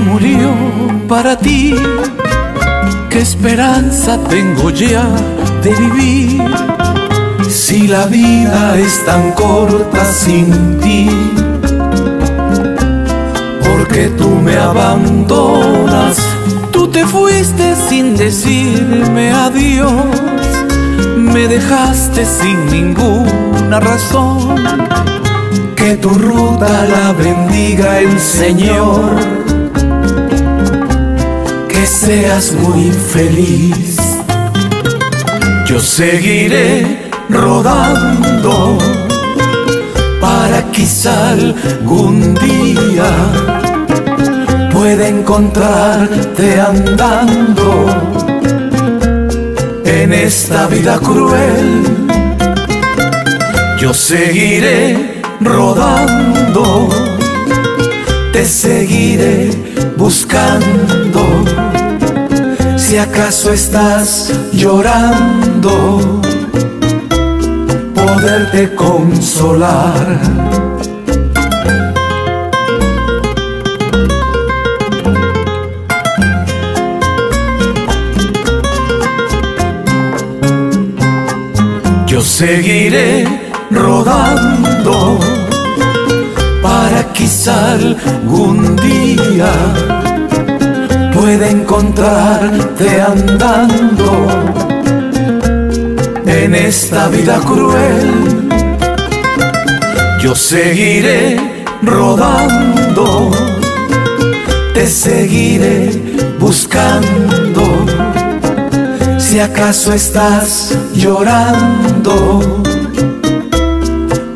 murió para ti. ¿Qué esperanza tengo ya de vivir? Si la vida es tan corta sin ti, porque tú me abandonas, tú te fuiste sin decirme adiós, me dejaste sin ninguna razón. Que tu ruta la bendiga el Señor, que seas muy feliz. Yo seguiré rodando para quizá algún día pueda encontrarte andando en esta vida cruel. Yo seguiré rodando, te seguiré buscando. Si acaso estás llorando, poderte consolar. Yo seguiré rodando para quizá algún día pueda encontrarte andando en esta vida cruel. Yo seguiré rodando, te seguiré buscando. Si acaso estás llorando,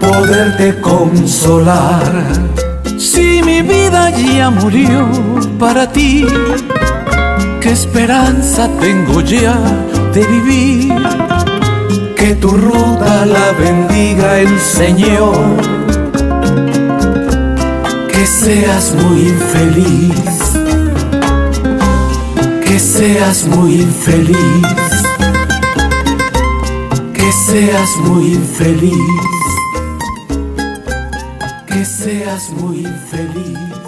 poderte consolar. Si mi vida ya murió para ti, ¿qué esperanza tengo ya de vivir? Que tu ruta la bendiga el Señor, que seas muy feliz, que seas muy feliz, que seas muy feliz, que seas muy feliz.